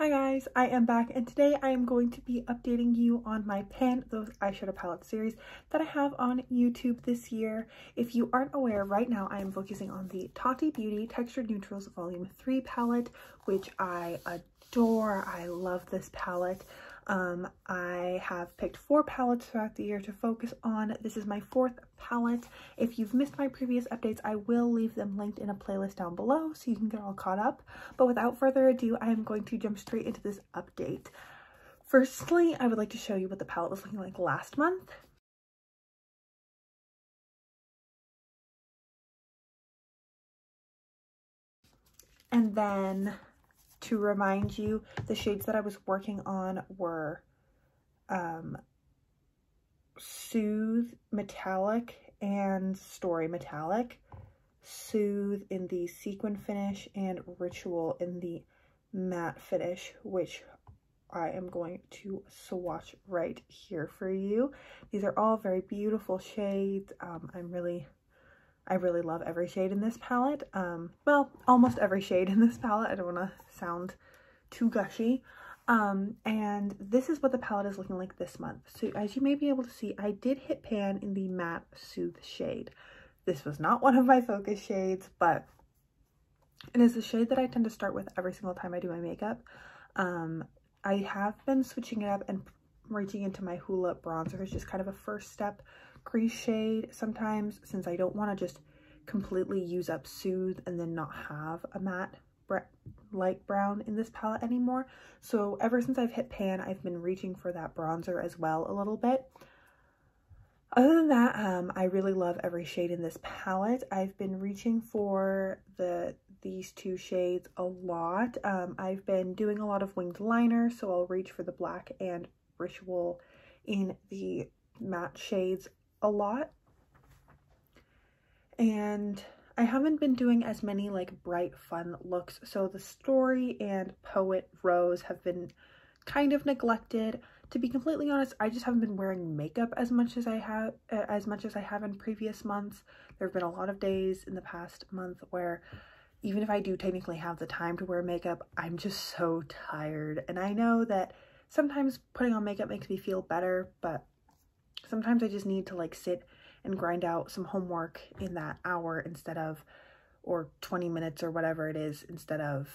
Hi guys, I am back and today I am going to be updating you on my Pan Those Eyeshadow Palette series that I have on YouTube this year. If you aren't aware, right now I am focusing on the Tati Beauty Textured Neutrals Volume 3 palette, which I adore. I love this palette. Um, I have picked four palettes throughout the year to focus on. This is my fourth palette. If you've missed my previous updates, I will leave them linked in a playlist down below so you can get all caught up. But without further ado, I am going to jump straight into this update. Firstly, I would like to show you what the palette was looking like last month. And then to remind you, the shades that I was working on were um, Soothe Metallic and Story Metallic. Soothe in the Sequin finish and Ritual in the matte finish, which I am going to swatch right here for you. These are all very beautiful shades. Um, I'm really I really love every shade in this palette. Um, well, almost every shade in this palette. I don't want to sound too gushy. Um, and this is what the palette is looking like this month. So as you may be able to see, I did hit pan in the matte Soothe shade. This was not one of my focus shades, but it is a shade that I tend to start with every single time I do my makeup. Um, I have been switching it up and reaching into my Hoola bronzer is just kind of a first step crease shade sometimes since I don't want to just completely use up Soothe and then not have a matte light brown in this palette anymore. So ever since I've hit pan, I've been reaching for that bronzer as well a little bit. Other than that, um, I really love every shade in this palette. I've been reaching for the these two shades a lot. Um, I've been doing a lot of winged liner, so I'll reach for the black and ritual in the matte shades a lot. And I haven't been doing as many like bright fun looks. So the story and poet rose have been kind of neglected. To be completely honest, I just haven't been wearing makeup as much as I have uh, as much as I have in previous months. There have been a lot of days in the past month where even if I do technically have the time to wear makeup, I'm just so tired. And I know that sometimes putting on makeup makes me feel better, but sometimes I just need to like sit and grind out some homework in that hour instead of, or 20 minutes or whatever it is, instead of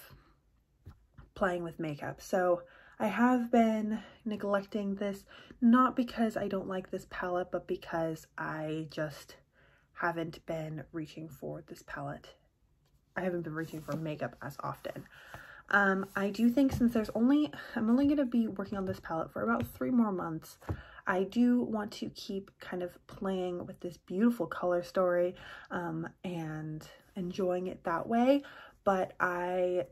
playing with makeup. So I have been neglecting this, not because I don't like this palette, but because I just haven't been reaching for this palette. I haven't been reaching for makeup as often. Um, I do think since there's only, I'm only going to be working on this palette for about three more months, I do want to keep kind of playing with this beautiful color story um, and enjoying it that way. But I,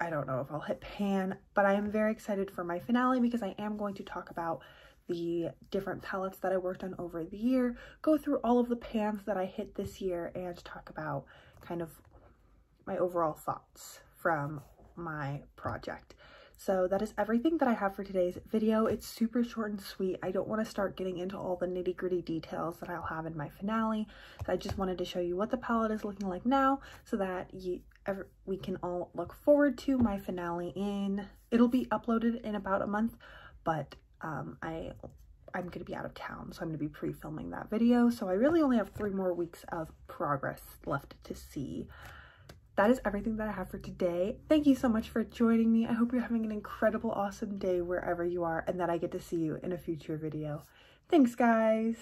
I don't know if I'll hit pan, but I am very excited for my finale because I am going to talk about the different palettes that I worked on over the year, go through all of the pans that I hit this year and talk about kind of my overall thoughts from my project. So that is everything that I have for today's video. It's super short and sweet. I don't want to start getting into all the nitty gritty details that I'll have in my finale. So I just wanted to show you what the palette is looking like now so that you, we can all look forward to my finale in, it'll be uploaded in about a month, but um, I I'm going to be out of town, so I'm going to be pre-filming that video. So I really only have three more weeks of progress left to see that is everything that I have for today. Thank you so much for joining me. I hope you're having an incredible, awesome day wherever you are and that I get to see you in a future video. Thanks, guys.